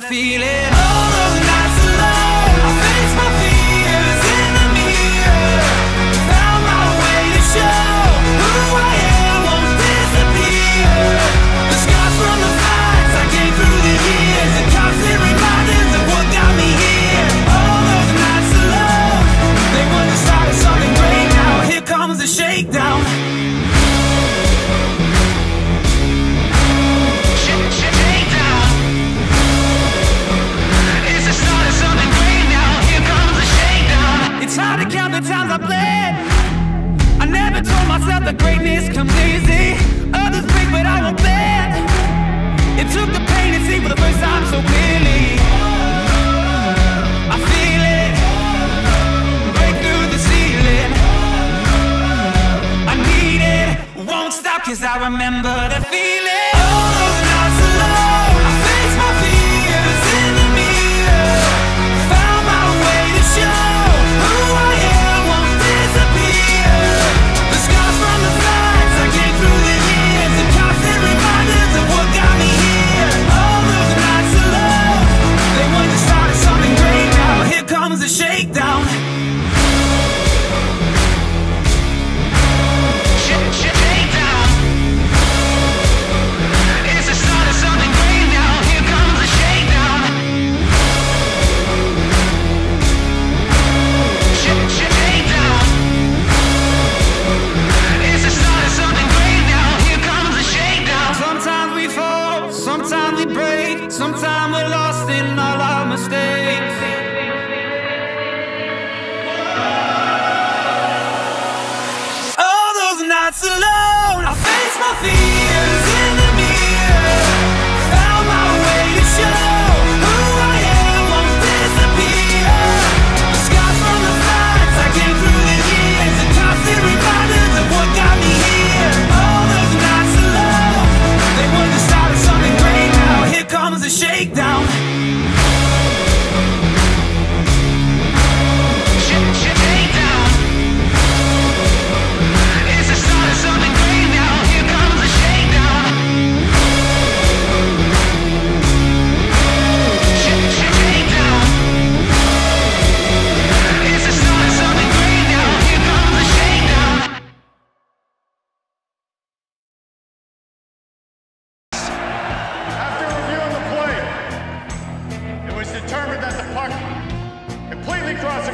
feeling. count the times I bled. I never told myself that greatness comes easy. Others break, but I won't bend. It took the pain to see for the first time so clearly. I feel it. Break through the ceiling. I need it. Won't stop, cause I remember the feeling. Sometimes we're lost in all our mistakes. All those nights alone, I face my fears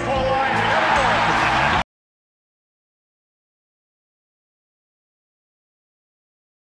call Pensacola.